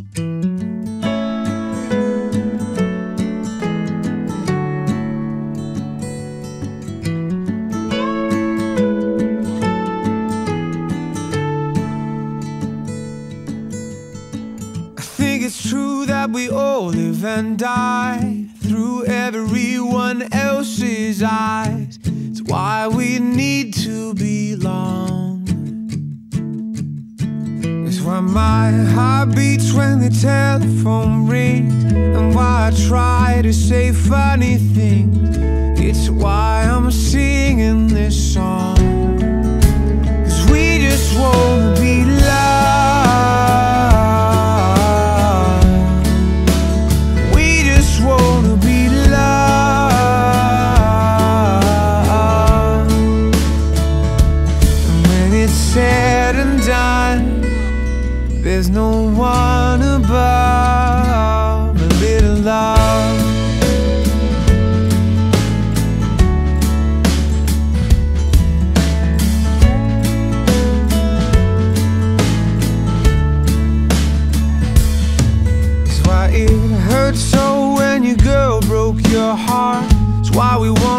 I think it's true that we all live and die through everyone else's eyes. It's why we need to belong. My heart beats when the telephone rings, and why I try to say funny things. It's why I'm singing this there's no one above a little love. It's why it hurts so when your girl broke your heart. It's why we want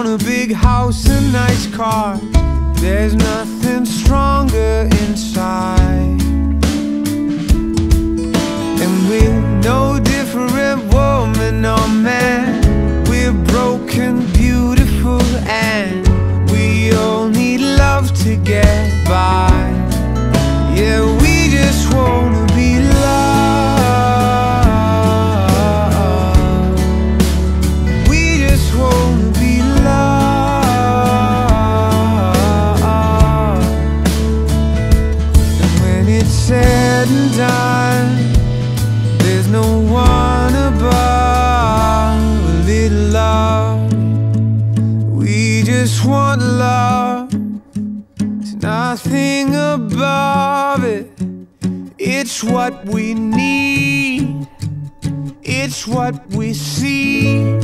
just want love. There's nothing above it. It's what we need. It's what we seek.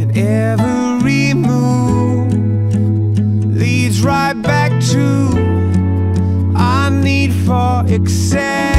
And every move leads right back to our need for acceptance.